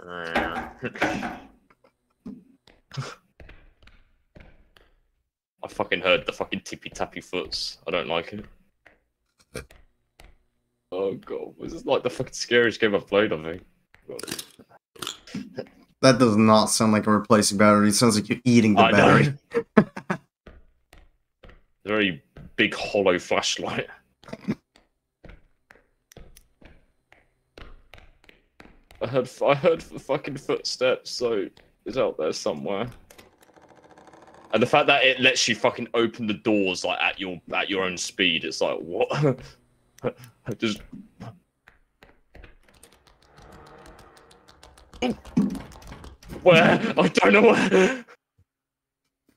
I fucking heard the fucking tippy tappy foots. I don't like it. Oh god, this is like the fucking scariest game I've played, I think. That does not sound like a replacing battery. It sounds like you're eating the I battery. know. Very big hollow flashlight. I heard I heard the fucking footsteps, so it's out there somewhere. And the fact that it lets you fucking open the doors like at your at your own speed, it's like what? Just where? I don't know where.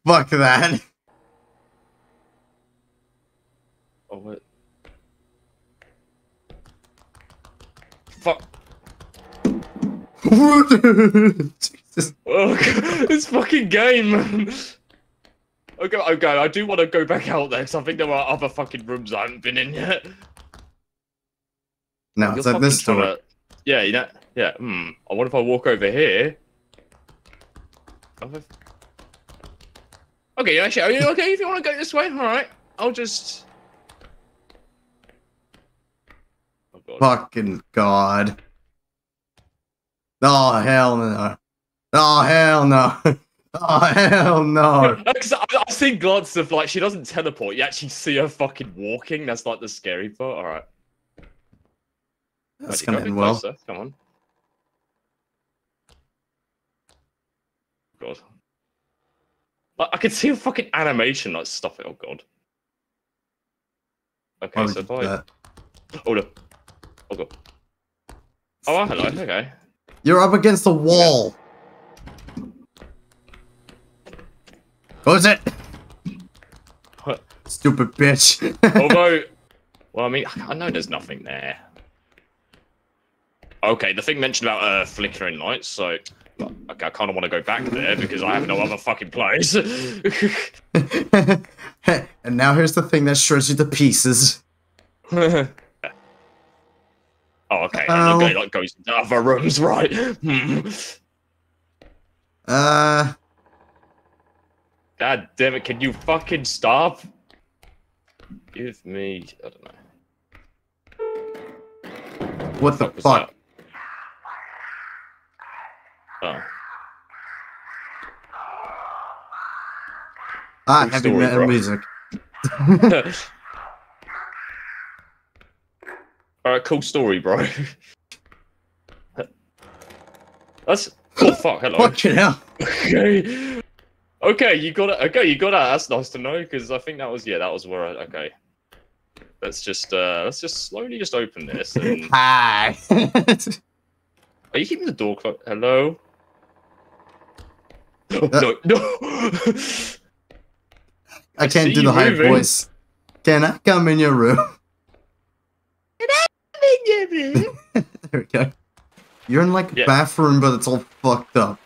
Fuck that. Oh what? Fuck. Jesus. Oh, God, this fucking game, man. Okay, okay, I do want to go back out there because I think there are other fucking rooms I haven't been in yet. No, You're it's at this door. to- Yeah, you know. Yeah. Hmm. I wonder if I walk over here. Oh, Okay. Actually, are you okay? If you want to go this way, all right. I'll just. Oh god. Fucking god. Oh hell no. Oh hell no. Oh hell no. I've seen glances of like she doesn't teleport. You actually see her fucking walking. That's like the scary part. All right. That's go a well. closer. Come on. God. I, I can see a fucking animation like stuff it. Oh god. Okay, Why so if I oh no, oh god. Oh hello. Okay. You're up against the wall. Close it. What? Stupid bitch. Although, well, I mean, I know there's nothing there. Okay, the thing mentioned about uh, flickering lights, so okay, I kind of want to go back there because I have no other fucking place. and now here's the thing that shreds you to pieces. Oh, okay. Ow. Okay, like goes into other rooms, right? Uh, God damn it! Can you fucking stop? Give me, I don't know. what the was fuck? that? Oh. Ah, heavy metal bro. music. Alright, cool story, bro. That's oh fuck, hello. Fucking hell. Okay. Okay, you got it. Okay, you got it. That's nice to know because I think that was yeah, that was where I okay. Let's just uh let's just slowly just open this and Hi. are you keeping the door closed? Hello? No, no, no. I can't see do the high moving. voice. Can I come in your room? there we go. You're in like a Yeah. bathroom, but it's all fucked up.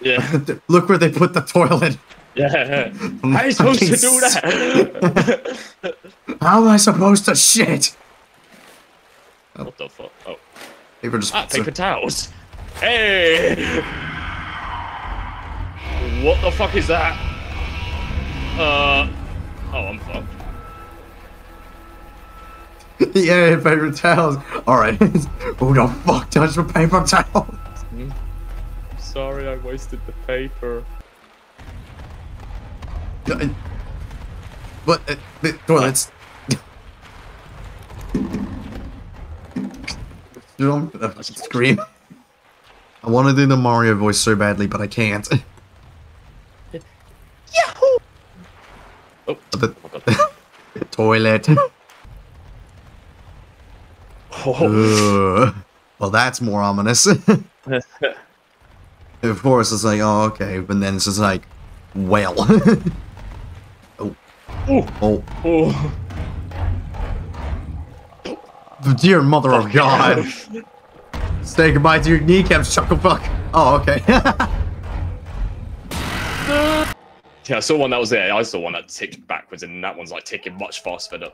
yeah, Look where they put the toilet. yeah. How are you supposed to do that? How am I supposed to shit? what the fuck? Oh. Paper just Ah, paper towels. Hey! What the fuck is that? Uh. Oh, I'm fucked. yeah, paper towels. Alright. Who the fuck touched the paper towel? Sorry, I wasted the paper. What? Uh, the toilets. Dude, I'm gonna scream. I want to do the Mario voice so badly, but I can't. Yahoo! Oh, The oh my toilet. Oh, well, that's more ominous. of course, it's like, oh, okay, but then it's just like, well. oh, Ooh. oh, oh. dear mother of God. Say goodbye to your kneecaps, chucklefuck. Oh, okay. Yeah, I saw one that was there. I saw one that ticked backwards, and that one's like ticking much faster than.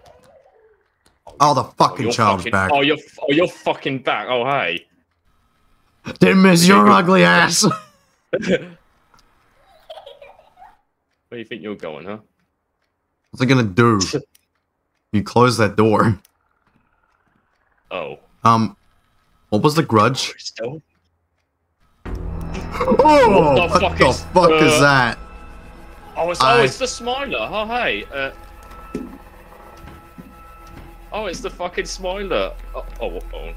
Oh, the Oh, fucking you're child's fucking, back. Oh, you're oh, you're fucking back. Oh, hey. Didn't miss your ugly ass. Where do you think you're going, huh? What's it gonna do? You close that door. Oh. Um, what was the grudge? Oh, What the fuck is- fuck is uh, that? Oh, it's, I- oh, it's the smiler. Oh, hey. Uh... Oh, it's the fucking smiler. Oh, oh, oh.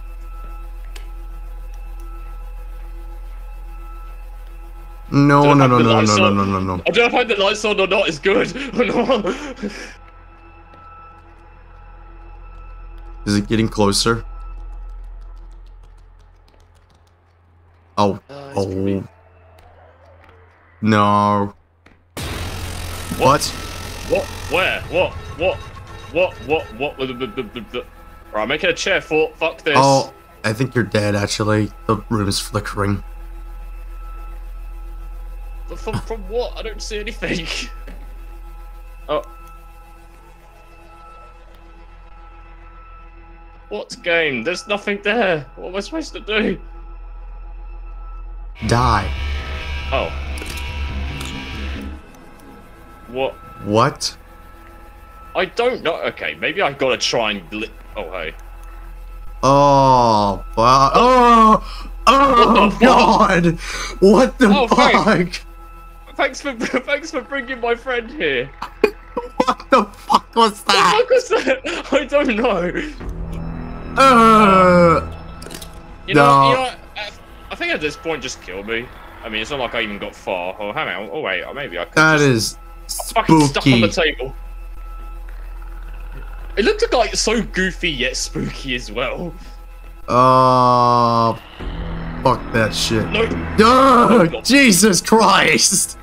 No, Don't no, no, no, no, no, no, no, no. I don't know if the lights on or not is good. or not. Is it getting closer? Oh, Uh, oh. probably- No. What? What? Where? What? What? What? What? What? What? What? What? Right, I'm making a chair for. Fuck this. Oh, I think you're dead, actually. The room is flickering. From, from what? I don't see anything. oh. What game? There's nothing there. What am I supposed to do? Die. Oh. What? What? I don't know. Okay, maybe I've gotta try and. Oh, hey. Oh, fu- oh, oh, What? God! What the Oh, fuck? thanks. Thanks for thanks for bringing my friend here. What the fuck was What that? the fuck was that? I don't know. Uh, You know, No. you know, I, I think at this point, just kill me. I mean, it's not like I even got far. Oh, hang on. Oh, wait. Maybe I could that just... is fucking stuck on the table. It looked like so goofy yet spooky as well. Uh, fuck that shit. No. Oh. Jesus Christ!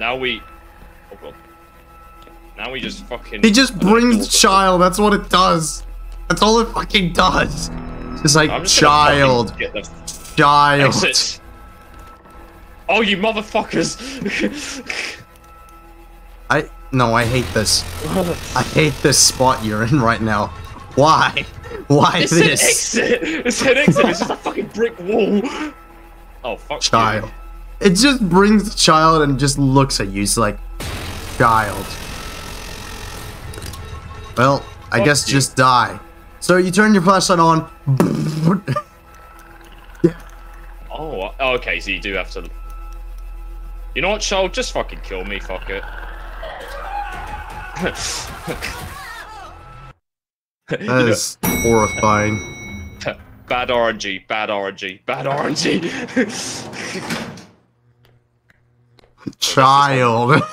Now we. Oh god. Now we just fucking. He just brings the child. That's what it does. That's all it fucking does. It's like just child, fucking Get the child. exit. Oh, you motherfuckers! I no, I hate this. I hate this spot you're in right now. Why? Why It's an this exit! It's an exit! It's just a fucking brick wall! Oh, fuck you. child? It just brings the child and just looks at you. It's like, child. Well, I guess you. just die. So you turn your flashlight on. Oh, okay, so you do have to. You know what, child? Just fucking kill me, fuck it. That is horrifying. bad RNG, bad RNG, bad RNG. Child. what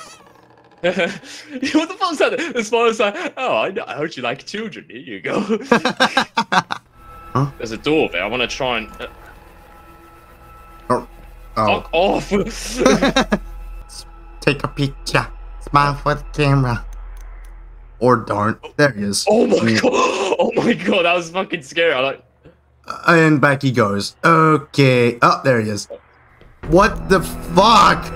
the fuck's that? The smile was like, oh, I, know, I heard you like children. Here you go. Huh? There's a door there. I want to try and. Uh, oh. oh. Fuck off. Take a picture. Smile for the camera. Or don't. There he is. oh my god. Oh my god, that was fucking scary. I like. And back he goes. Okay. Oh, there he is. What the fuck?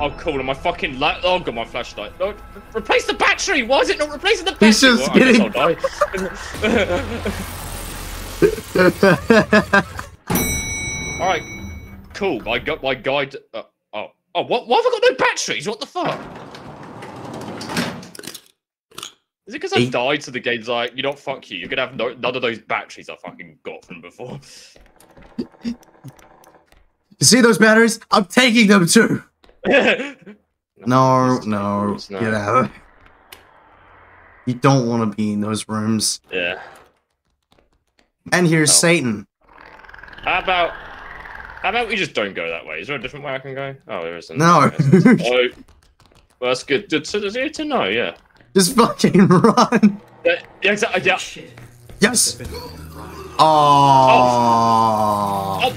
Oh, cool. And my fucking light. Oh, God, my flashlight. No, replace the battery. Why is it not replacing the battery? He's just Well, getting- All right, cool. I got my guide. Uh, oh, oh, what? Why have I got no batteries? What the fuck? Is it because I died so the game's like, you know, what, fuck you. You're gonna have no, none of those batteries I fucking got from before. you see those batteries? I'm taking them too. No, no. It's not. Get out. You don't want to be in those rooms. Yeah. And here's Oh. Satan. How about? How about we just don't go that way? Is there a different way I can go? Oh, there isn't. No. oh, well, that's good. Good to, to, to know. Yeah. Just fucking run. Yeah, yeah, exactly. Uh, yeah. Yes. Oh. Oh,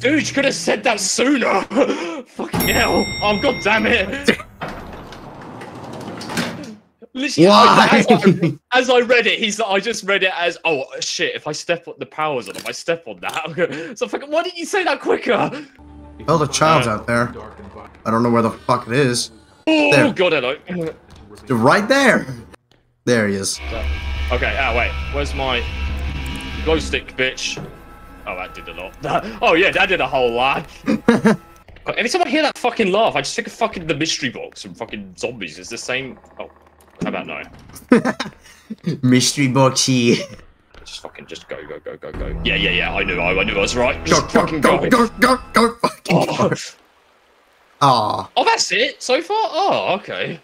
dude, you could have said that sooner. Fucking hell. Oh, god damn it. Literally? As, I, as I read it, he's. I just read it as, oh shit! If I step on the powers on, if I step on that, so fucking. Why didn't you say that quicker? Well, the child's out there. I don't know where the fuck it is. Oh There. god, hello. Right there. There he is. Okay, ah wait, where's my glow stick, bitch? Oh, that did a lot. oh yeah, that did a whole lot. Every time I hear that fucking laugh, I just think of fucking the mystery box from fucking zombies. It's the same. Oh, how about no? Mystery boxy. Just fucking, just go, go, go, go, go. Yeah, yeah, yeah. I knew, I, I knew I was right. Just go, fucking go, go. go, go, go, fucking Oh. go. Aw. oh, that's it so far. Oh, okay.